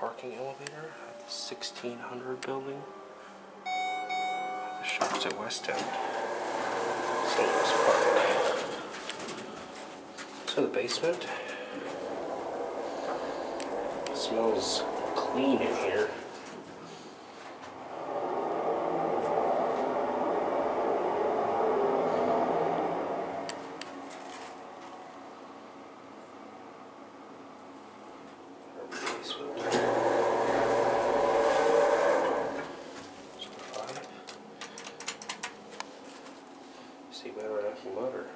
parking elevator at the 1600 building. The shops at West End. Louis Park. So the basement. smells clean in here. Basement. see whether I can motor.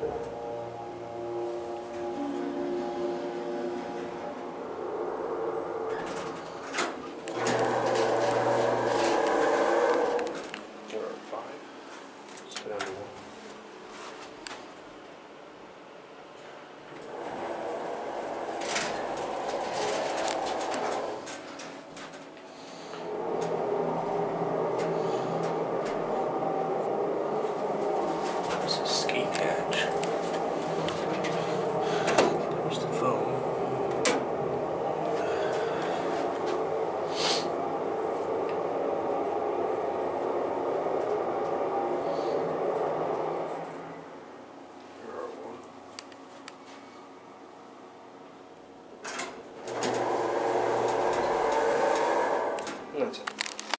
Thank There's a ski catch. There's the phone. That's it.